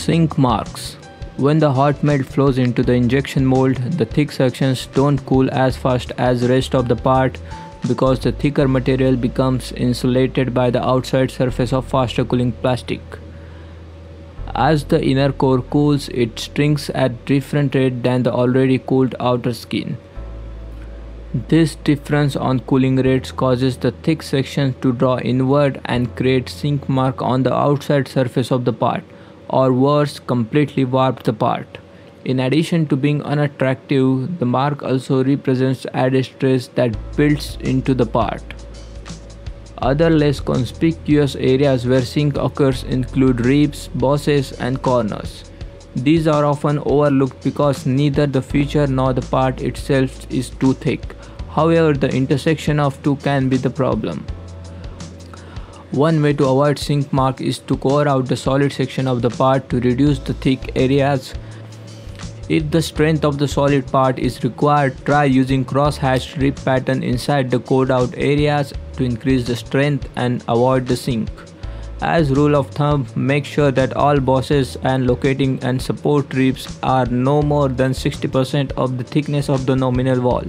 Sink marks. When the hot melt flows into the injection mold, the thick sections don't cool as fast as rest of the part because the thicker material becomes insulated by the outside surface of faster cooling plastic. As the inner core cools, it shrinks at different rate than the already cooled outer skin. This difference on cooling rates causes the thick section to draw inward and create sink mark on the outside surface of the part or worse completely warped the part. In addition to being unattractive, the mark also represents added stress that builds into the part. Other less conspicuous areas where sink occurs include ribs, bosses and corners. These are often overlooked because neither the feature nor the part itself is too thick. However, the intersection of two can be the problem. One way to avoid sink mark is to core out the solid section of the part to reduce the thick areas. If the strength of the solid part is required, try using cross-hatched rib pattern inside the cored out areas to increase the strength and avoid the sink. As rule of thumb, make sure that all bosses and locating and support ribs are no more than 60% of the thickness of the nominal wall.